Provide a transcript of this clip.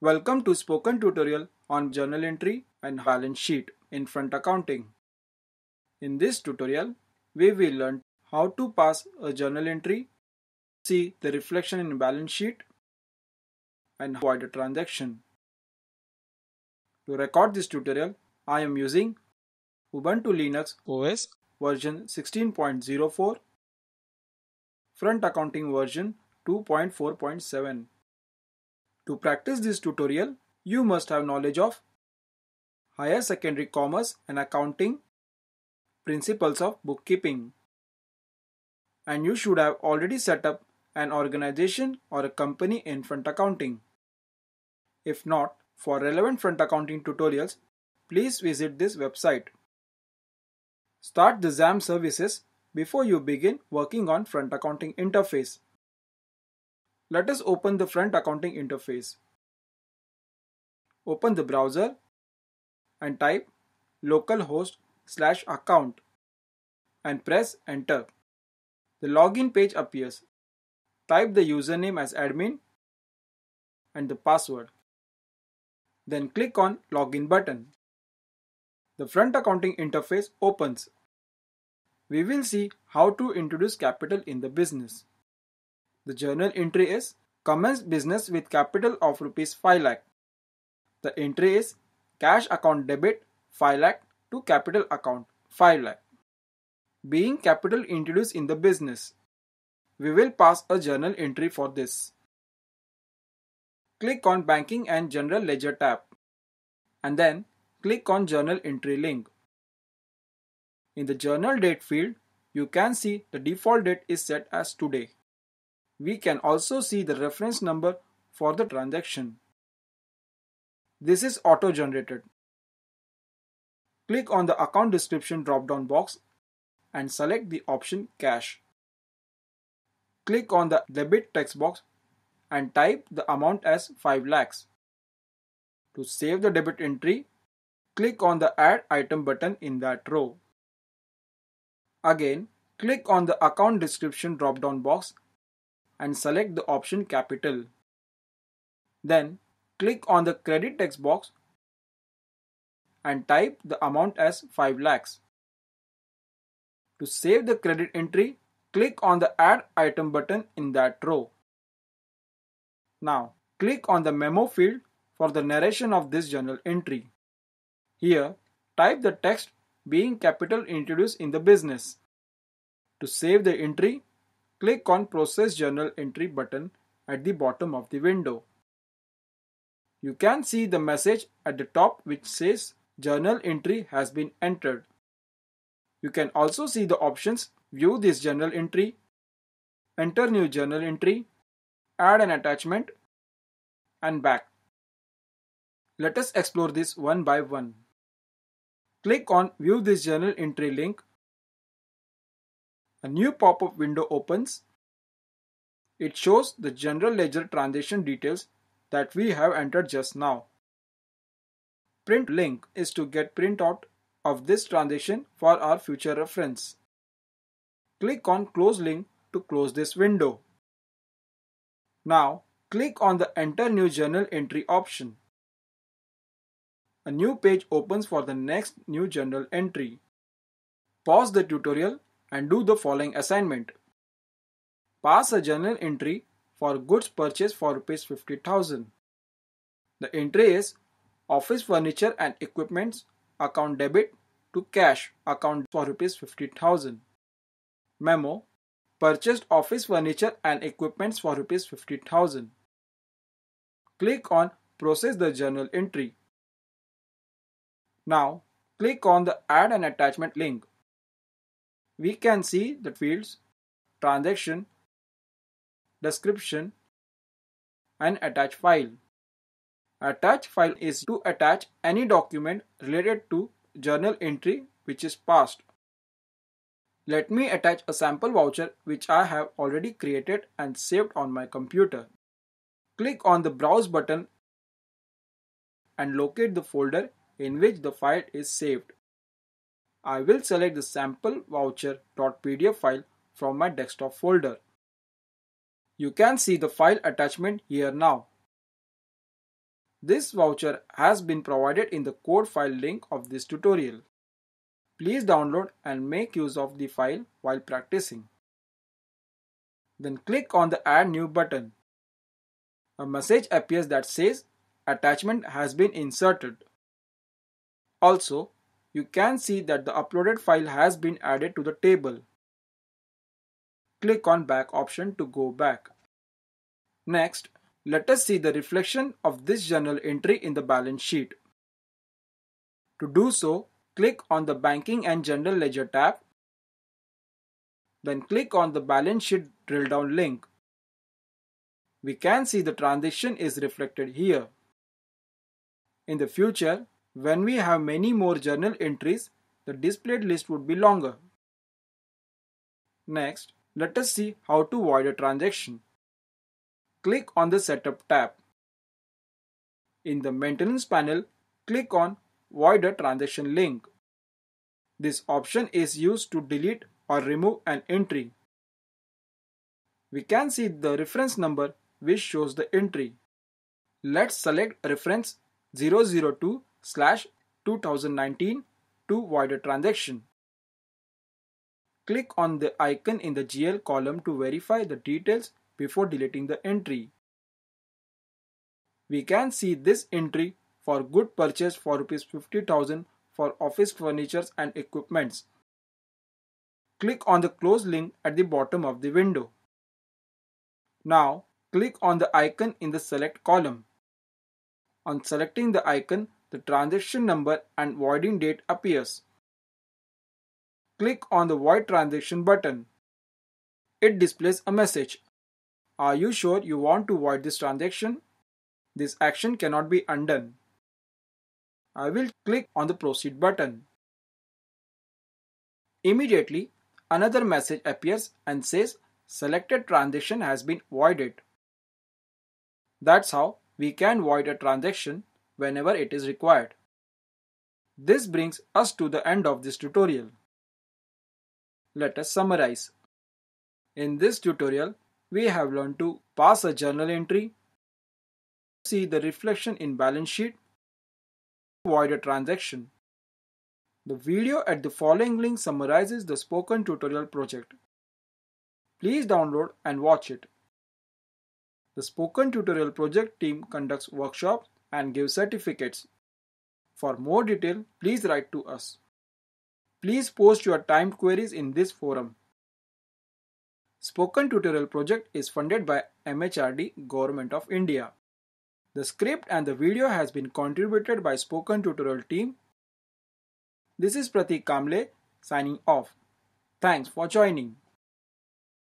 Welcome to spoken tutorial on journal entry and balance sheet in FrontAccounting. In this tutorial, we will learn how to pass a journal entry, see the reflection in balance sheet, and avoid a transaction. To record this tutorial, I am using Ubuntu Linux OS version 16.04, FrontAccounting version 2.4.7. To practice this tutorial, you must have knowledge of higher secondary commerce and accounting, principles of bookkeeping. And you should have already set up an organization or a company in FrontAccounting. If not, for relevant FrontAccounting tutorials, please visit this website. Start the XAMPP services before you begin working on FrontAccounting interface. Let us open the FrontAccounting interface. Open the browser and type localhost slash account and press enter. The login page appears. Type the username as admin and the password. Then click on login button. The FrontAccounting interface opens. We will see how to introduce capital in the business. The journal entry is commence business with capital of rupees 5 lakh. The entry is cash account debit 5 lakh to capital account 5 lakh. Being capital introduced in the business, we will pass a journal entry for this. Click on Banking and General Ledger tab and then click on Journal Entry link. In the journal date field, you can see the default date is set as today. We can also see the reference number for the transaction. This is auto-generated. Click on the account description drop-down box and select the option cash. Click on the debit text box and type the amount as 5 lakhs. To save the debit entry, click on the add item button in that row. Again, click on the account description drop-down box and select the option capital. Then click on the credit text box and type the amount as 5 lakhs. To save the credit entry, click on the add item button in that row. Now click on the memo field for the narration of this journal entry. Here, type the text being capital introduced in the business. To save the entry, click on Process Journal Entry button at the bottom of the window. You can see the message at the top which says Journal Entry has been entered. You can also see the options View this journal entry, Enter new journal entry, Add an attachment, and back. Let us explore this one by one. Click on View this journal entry link a new pop-up window opens. It shows the general ledger transaction details that we have entered just now. Print link is to get printout of this transaction for our future reference. Click on close link to close this window. Now click on the enter new journal entry option. A new page opens for the next new journal entry. Pause the tutorial and do the following assignment. Pass a journal entry for goods purchased for Rs 50,000. The entry is office furniture and equipments account debit to cash account for Rs 50,000. Memo Purchased office furniture and equipments for Rs 50,000. Click on Process the journal entry. Now click on the Add an attachment link we can see the fields transaction, description, and attach file. Attach file is to attach any document related to journal entry which is passed. Let me attach a sample voucher which I have already created and saved on my computer. Click on the browse button and locate the folder in which the file is saved. I will select the sample voucher.pdf file from my desktop folder. You can see the file attachment here now. This voucher has been provided in the code file link of this tutorial. Please download and make use of the file while practicing. Then click on the Add New button. A message appears that says Attachment has been inserted. Also, you can see that the uploaded file has been added to the table. Click on Back option to go back. Next, let us see the reflection of this journal entry in the balance sheet. To do so, click on the Banking and General Ledger tab. Then click on the balance sheet drill down link. We can see the transaction is reflected here. In the future, when we have many more journal entries, the displayed list would be longer. Next, let us see how to void a transaction. Click on the Setup tab. In the Maintenance panel, click on Void a transaction link. This option is used to delete or remove an entry. We can see the reference number which shows the entry. Let's select reference 002 slash 2019 to void a transaction. Click on the icon in the GL column to verify the details before deleting the entry. We can see this entry for good purchase for rupees 50,000 for office furniture and equipments. Click on the close link at the bottom of the window. Now click on the icon in the select column. On selecting the icon, the transaction number and voiding date appears. Click on the Void Transaction button. It displays a message. Are you sure you want to void this transaction? This action cannot be undone. I will click on the Proceed button. Immediately, another message appears and says selected transaction has been voided. That's how we can void a transaction whenever it is required. This brings us to the end of this tutorial. Let us summarize. In this tutorial, we have learned to pass a journal entry, see the reflection in balance sheet, avoid a transaction. The video at the following link summarizes the spoken tutorial project. Please download and watch it. The Spoken Tutorial project team conducts workshops and give certificates. For more detail, please write to us. Please post your timed queries in this forum. Spoken Tutorial project is funded by MHRD Government of India. The script and the video has been contributed by Spoken Tutorial team. This is Pratik Kamble signing off. Thanks for joining.